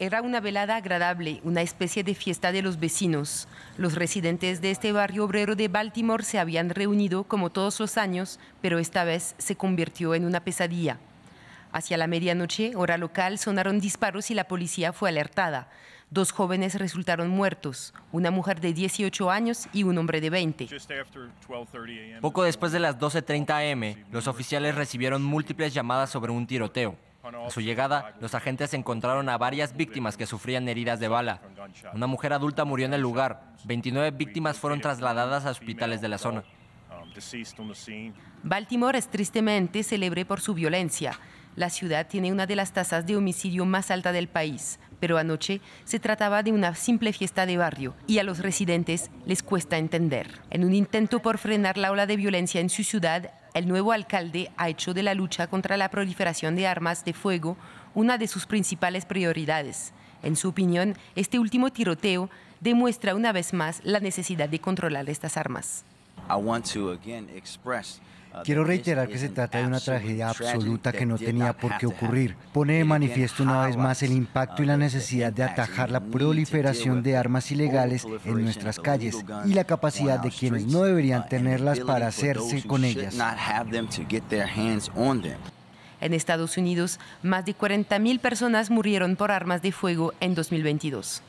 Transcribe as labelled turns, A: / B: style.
A: Era una velada agradable, una especie de fiesta de los vecinos. Los residentes de este barrio obrero de Baltimore se habían reunido como todos los años, pero esta vez se convirtió en una pesadilla. Hacia la medianoche, hora local, sonaron disparos y la policía fue alertada. Dos jóvenes resultaron muertos, una mujer de 18 años y un hombre de 20.
B: Poco después de las 12.30 am, los oficiales recibieron múltiples llamadas sobre un tiroteo. A su llegada, los agentes encontraron a varias víctimas que sufrían heridas de bala. Una mujer adulta murió en el lugar. 29 víctimas fueron trasladadas a hospitales de la zona.
A: Baltimore es tristemente célebre por su violencia. La ciudad tiene una de las tasas de homicidio más alta del país, pero anoche se trataba de una simple fiesta de barrio y a los residentes les cuesta entender. En un intento por frenar la ola de violencia en su ciudad, el nuevo alcalde ha hecho de la lucha contra la proliferación de armas de fuego una de sus principales prioridades. En su opinión, este último tiroteo demuestra una vez más la necesidad de controlar estas armas.
C: Quiero reiterar que se trata de una tragedia absoluta que no tenía por qué ocurrir. Pone de manifiesto una vez más el impacto y la necesidad de atajar la proliferación de armas ilegales en nuestras calles y la capacidad de quienes no deberían tenerlas para hacerse con ellas.
A: En Estados Unidos, más de 40.000 personas murieron por armas de fuego en 2022.